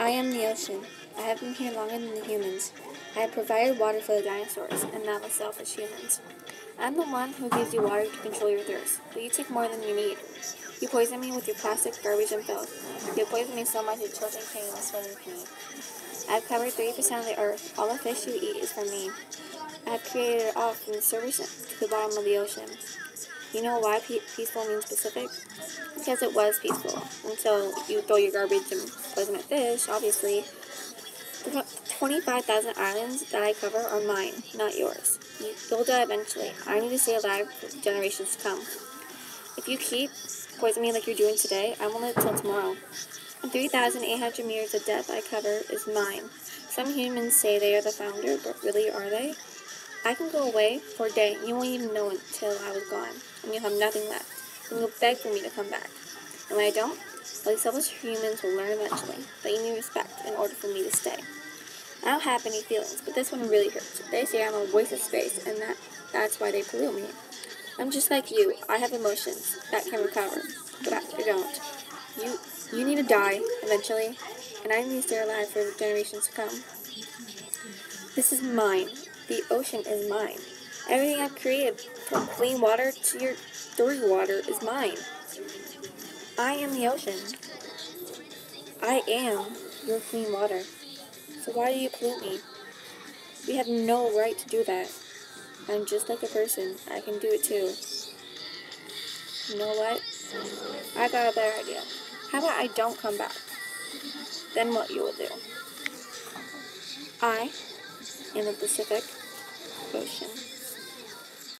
I am the ocean. I have been here longer than the humans. I have provided water for the dinosaurs, and not the selfish humans. I'm the one who gives you water to control your thirst, but you take more than you need. You poison me with your plastic, garbage, and filth. You poison me so much that children can't even swim with me. I have covered 30% of the earth. All the fish you eat is from me. I have created it all from the surface to the bottom of the ocean. You know why peaceful means Pacific? Because it was peaceful until you throw your garbage and poison at fish, obviously. The 25,000 islands that I cover are mine, not yours. You'll die eventually. I need to stay alive for generations to come. If you keep poisoning me like you're doing today, I won't live till tomorrow. The 3,800 meters of depth I cover is mine. Some humans say they are the founder, but really are they? I can go away for a day. And you won't even know until I was gone, and you'll have nothing left. And you'll beg for me to come back. And when I don't, these selfish humans will learn eventually ah. that you need respect in order for me to stay. I don't have any feelings, but this one really hurts. They say I'm a waste of space, and that that's why they pollute me. I'm just like you. I have emotions that can recover, but I don't. You you need to die eventually, and I need to stay alive for generations to come. This is mine. The ocean is mine. Everything I've created, from clean water to your dirty water, is mine. I am the ocean. I am your clean water. So why do you pollute me? We have no right to do that. I'm just like a person. I can do it too. You know what? I got a better idea. How about I don't come back? Then what you will do? I in the Pacific Ocean.